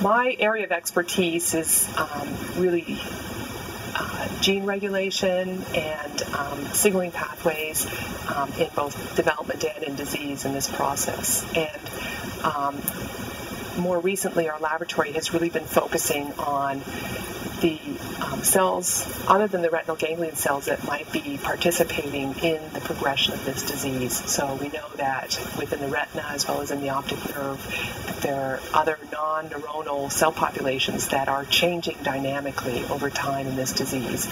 my area of expertise is um, really uh, gene regulation and um, signaling pathways um, in both development and in disease in this process. And um, more recently, our laboratory has really been focusing on the um, cells, other than the retinal ganglion cells, that might be participating in the progression of this disease. So we know that within the retina as well as in the optic nerve, there are other non-neuronal cell populations that are changing dynamically over time in this disease.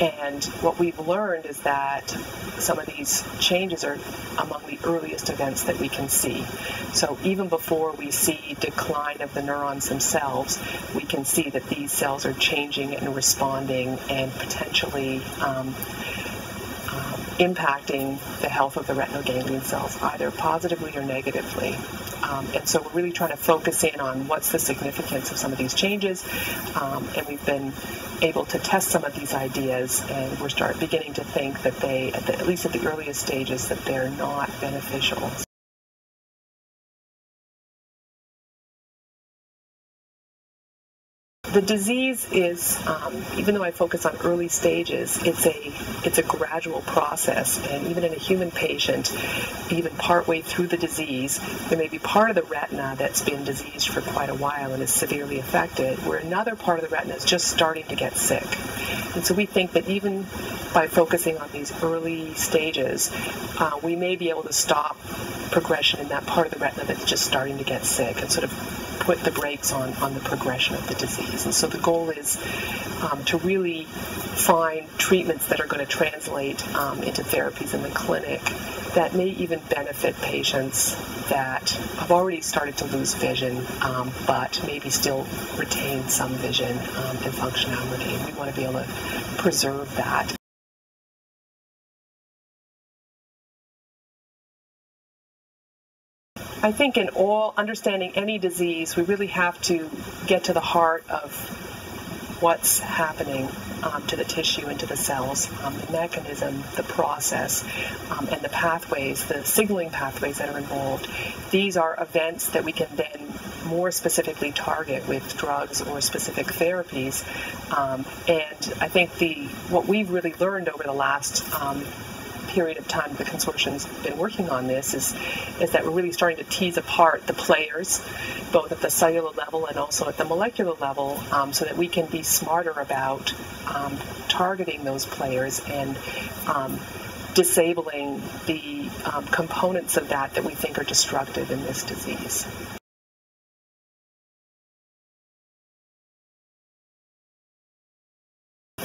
And what we've learned is that some of these changes are among the earliest events that we can see. So even before we see decline of the neurons themselves, we can see that these cells are changing and responding and potentially um, um, impacting the health of the retinal ganglion cells, either positively or negatively. Um, and so we're really trying to focus in on what's the significance of some of these changes, um, and we've been able to test some of these ideas, and we're start beginning to think that they, at, the, at least at the earliest stages, that they're not beneficial. The disease is, um, even though I focus on early stages, it's a it's a gradual process, and even in a human patient, even partway through the disease, there may be part of the retina that's been diseased for quite a while and is severely affected, where another part of the retina is just starting to get sick. And so we think that even by focusing on these early stages, uh, we may be able to stop progression in that part of the retina that's just starting to get sick and sort of put the brakes on, on the progression of the disease. And so the goal is um, to really find treatments that are going to translate um, into therapies in the clinic that may even benefit patients that have already started to lose vision um, but maybe still retain some vision um, and functionality. We want to be able to preserve that. I think in all understanding any disease, we really have to get to the heart of what's happening um, to the tissue and to the cells, um, the mechanism, the process, um, and the pathways, the signaling pathways that are involved. These are events that we can then more specifically target with drugs or specific therapies. Um, and I think the what we've really learned over the last um, period of time the consortium's been working on this is is that we're really starting to tease apart the players, both at the cellular level and also at the molecular level, um, so that we can be smarter about um, targeting those players and um, disabling the um, components of that that we think are destructive in this disease.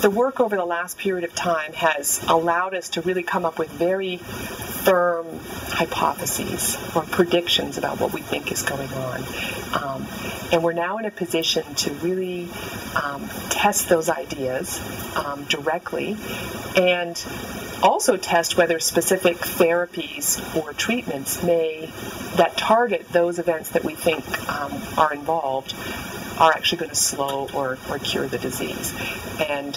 The work over the last period of time has allowed us to really come up with very firm hypotheses or predictions about what we think is going on. Um, and we're now in a position to really um, test those ideas um, directly and also test whether specific therapies or treatments may that target those events that we think um, are involved are actually going to slow or, or cure the disease. And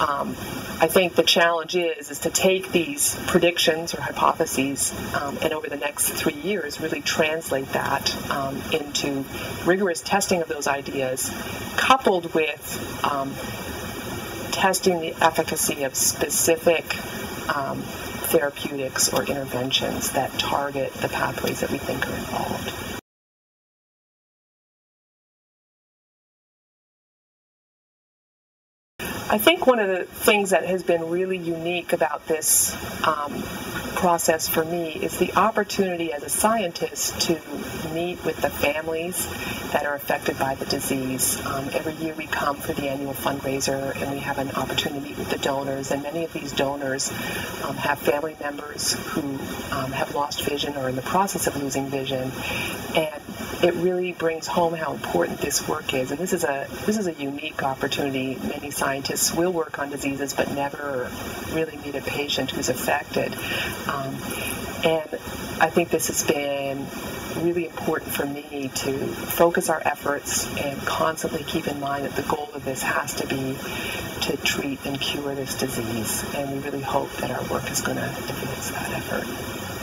um, I think the challenge is is to take these predictions or hypotheses um, and over the next three years really translate that um, into rigorous testing of those ideas, coupled with um, testing the efficacy of specific um, therapeutics or interventions that target the pathways that we think are involved. I think one of the things that has been really unique about this um, process for me is the opportunity as a scientist to meet with the families that are affected by the disease. Um, every year we come for the annual fundraiser and we have an opportunity to meet with the donors, and many of these donors um, have family members who um, have lost vision or are in the process of losing vision, and it really brings home how important this work is. And this is a this is a unique opportunity. Many scientists will work on diseases, but never really meet a patient who's affected. Um, and I think this has been really important for me to focus our efforts and constantly keep in mind that the goal of this has to be to treat and cure this disease. And we really hope that our work is going to advance that effort.